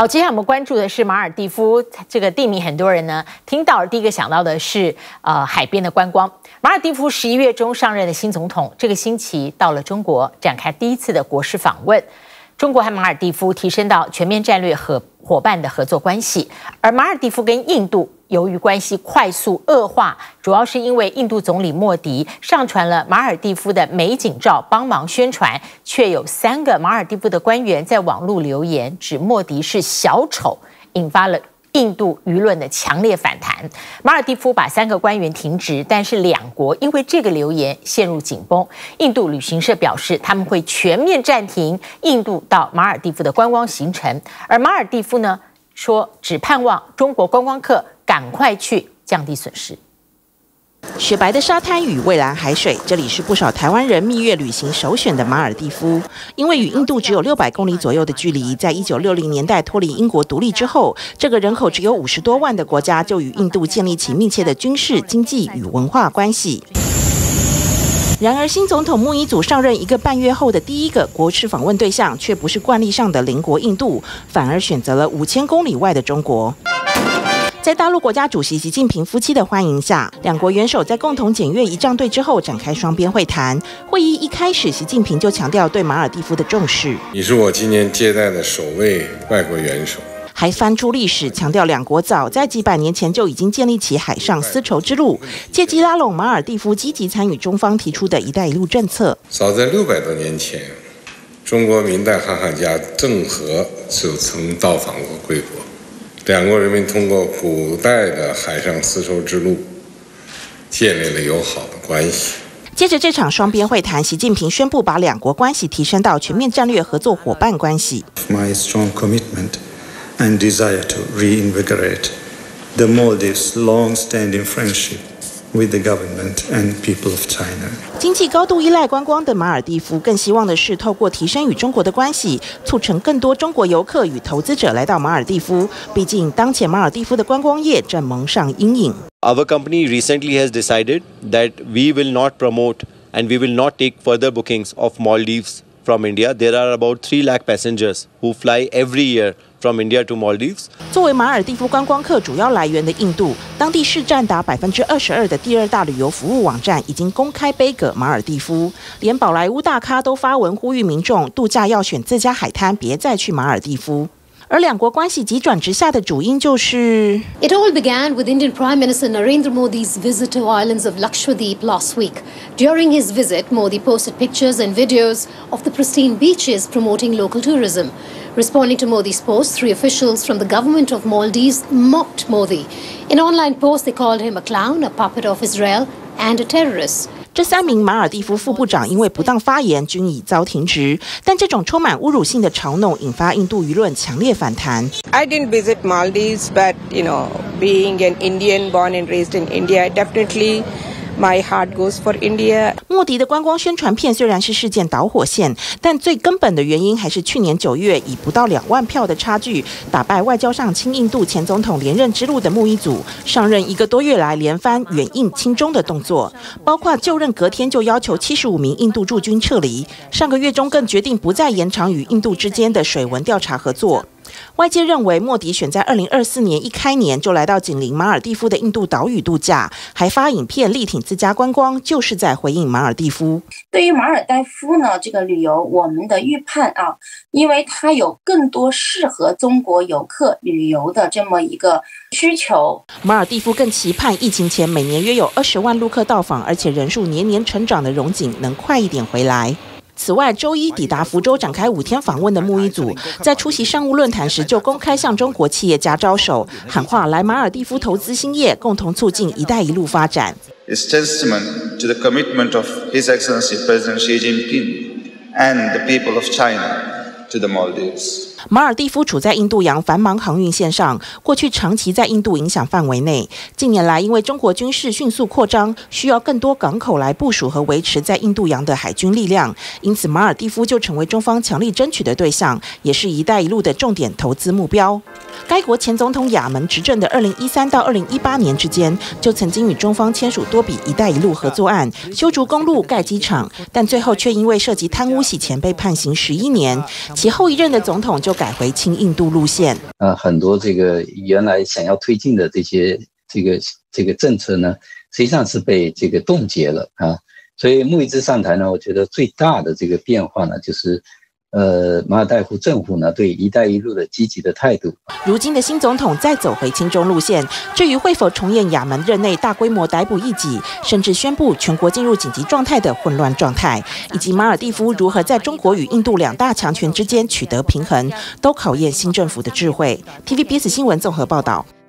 好，接下来我们关注的是马尔蒂夫这个地名，很多人呢听到第一个想到的是呃海边的观光。马尔蒂夫十一月中上任的新总统，这个星期到了中国，展开第一次的国事访问。中国和马尔蒂夫提升到全面战略合伙伴的合作关系，而马尔蒂夫跟印度由于关系快速恶化，主要是因为印度总理莫迪上传了马尔蒂夫的美景照帮忙宣传，却有三个马尔蒂夫的官员在网络留言指莫迪是小丑，引发了。印度舆论的强烈反弹，马尔蒂夫把三个官员停职，但是两国因为这个留言陷入紧绷。印度旅行社表示，他们会全面暂停印度到马尔蒂夫的观光行程，而马尔蒂夫呢说，只盼望中国观光客赶快去，降低损失。雪白的沙滩与蔚蓝海水，这里是不少台湾人蜜月旅行首选的马尔蒂夫。因为与印度只有六百公里左右的距离，在一九六零年代脱离英国独立之后，这个人口只有五十多万的国家就与印度建立起密切的军事、经济与文化关系。然而，新总统穆伊祖上任一个半月后的第一个国事访问对象，却不是惯例上的邻国印度，反而选择了五千公里外的中国。在大陆国家主席习近平夫妻的欢迎下，两国元首在共同检阅仪仗队之后展开双边会谈。会议一开始，习近平就强调对马尔蒂夫的重视。你是我今年接待的首位外国元首，还翻出历史，强调两国早在几百年前就已经建立起海上丝绸之路，借机拉拢马尔蒂夫积极参与中方提出的一带一路政策。早在六百多年前，中国明代航海家郑和就曾到访过贵国。两国人民通过古代的海上丝绸之路建立了友好的关系。接着这场双边会谈，习近平宣布把两国关系提升到全面战略合作伙伴关系。My strong commitment and desire to reinvigorate the Maldives' long-standing friendship. with the government and people of China. 经济高度依赖观光的马尔蒂夫，更希望的是透过提升与中国的关系，促成更多中国游客与投资者来到马尔蒂夫。毕竟，当前马尔蒂夫的观光业正蒙上阴影。Our company recently has decided that we will not promote and we will not take further bookings of Maldives from India. There are about 3 lakh passengers who fly every year from India to Maldives. 作为马尔蒂夫观光客主要来源的印度，当地市占达百分之二十二的第二大旅游服务网站已经公开背葛马尔蒂夫，连宝莱坞大咖都发文呼吁民众度假要选自家海滩，别再去马尔蒂夫。而两国关系急转直下的主因就是。It all began with Indian Prime Minister Narendra Modi's visit to islands of Lakshadweep last week. During his visit, Modi posted pictures and videos of the pristine beaches promoting local tourism. Responding to Modi's post, three officials from the government of Maldives mocked Modi. In online posts, they called him a clown, a puppet of Israel, and a terrorist. 这三名马尔蒂夫副部长因为不当发言均已遭停职，但这种充满侮辱性的嘲弄引发印度舆论强烈反弹。I didn't visit Maldives, but you know, being an Indian born and raised in India, definitely. My heart goes for India。莫迪的观光宣传片虽然是事件导火线，但最根本的原因还是去年九月以不到两万票的差距打败外交上亲印度前总统连任之路的穆伊祖，上任一个多月来连番远印亲中的动作，包括就任隔天就要求七十五名印度驻军撤离，上个月中更决定不再延长与印度之间的水文调查合作。外界认为，莫迪选在二零二四年一开年就来到紧邻马尔蒂夫的印度岛屿度假，还发影片力挺自家观光，就是在回应马尔蒂夫。对于马尔代夫呢，这个旅游我们的预判啊，因为它有更多适合中国游客旅游的这么一个需求。马尔蒂夫更期盼疫情前每年约有二十万陆客到访，而且人数年年成长的荣景能快一点回来。此外，周一抵达福州展开五天访问的穆伊祖，在出席商务论坛时就公开向中国企业家招手，喊话来马尔蒂夫投资兴业，共同促进“一带一路”发展。马尔蒂夫处在印度洋繁忙航运线上，过去长期在印度影响范围内。近年来，因为中国军事迅速扩张，需要更多港口来部署和维持在印度洋的海军力量，因此马尔蒂夫就成为中方强力争取的对象，也是一带一路的重点投资目标。该国前总统亚门执政的二零一三到二零一八年之间，就曾经与中方签署多笔“一带一路”合作案，修筑公路、盖机场，但最后却因为涉及贪污洗钱被判刑十一年。其后一任的总统就。就改回亲印度路线。呃，很多这个原来想要推进的这些这个这个政策呢，实际上是被这个冻结了啊。所以穆伊兹上台呢，我觉得最大的这个变化呢，就是。呃，马尔代夫政府呢对“一带一路”的积极的态度。如今的新总统再走回亲中路线，至于会否重演亚门任内大规模逮捕异己，甚至宣布全国进入紧急状态的混乱状态，以及马尔蒂夫如何在中国与印度两大强权之间取得平衡，都考验新政府的智慧。TVBS 新闻综合报道。